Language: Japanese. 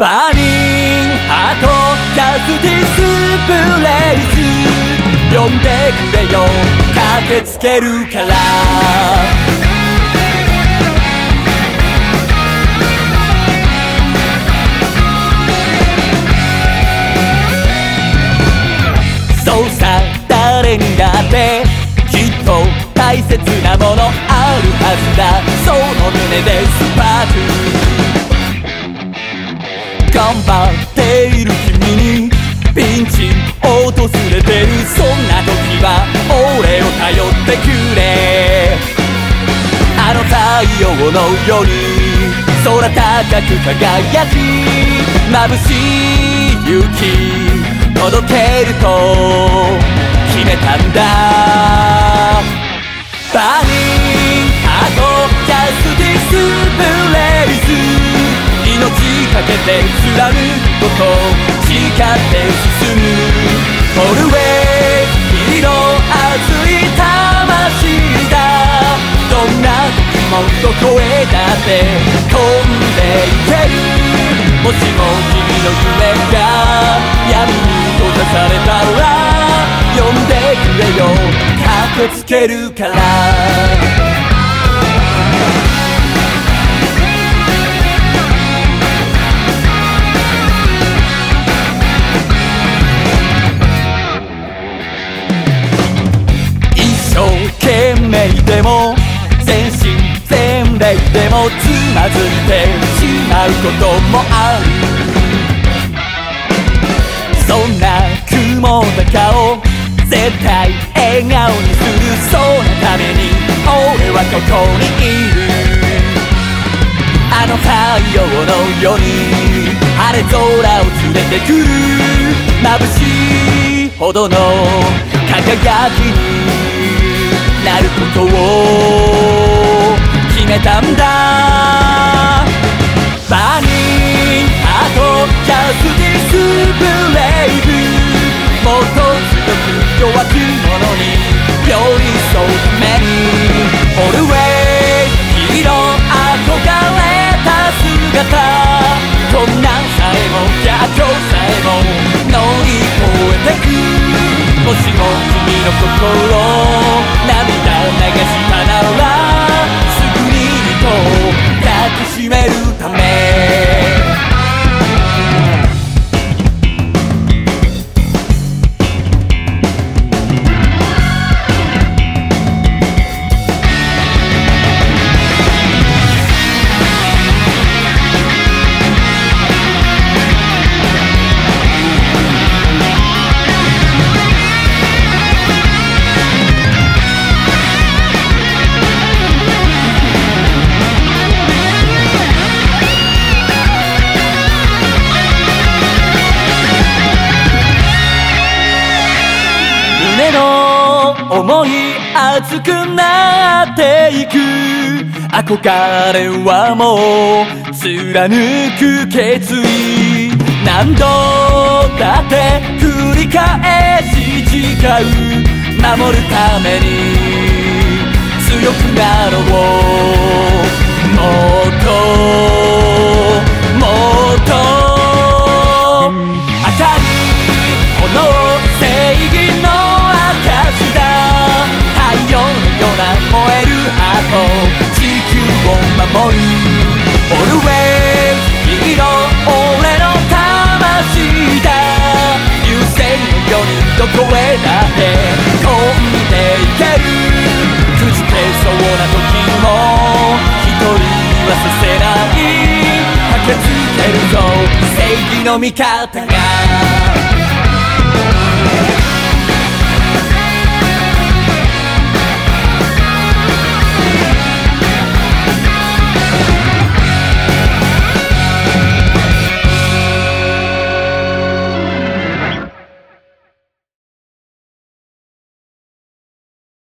burnin' heart justice brave 呼んでくれよ駆けつけるから。そうさ誰にだってきっと大切なものあるはずだ。その胸でスパーク。頑張っている君にピンチ訪れてる。そんな時は俺を頼ってくれ。あの太陽のように空高く輝き眩しい雪届けると決めたんだ。バニンて貫くこと誓って進むフォルウェイ色熱い魂だどんなもどこへだって飛んでいけるもしも君の夢が闇に閉ざされたら呼んでくれよ駆けつけるからでもつまずいてしまうこともある。そんな雲高を絶対笑顔にするそのために俺はここにいるあの太陽のように晴れ空を連れてくる。眩しいほどの輝きになることを。たんだ。 burnin' heart justice brave。もっと強く弱き者に寄り添うために。オルウェイヒーロー憧れた姿。困難さえも逆境さえも乗り越えてく。もしも君の心め思い熱くなっていく。憧れはもう貫く決意。何度だって繰り返し誓う。守るために強くなろう。もっとえるハート地球を守るオルウェイ色俺の魂だ流星のようにどこへだって飛んでいけるくじけそうな時も一人はさせない駆けつけるぞ正義の味方が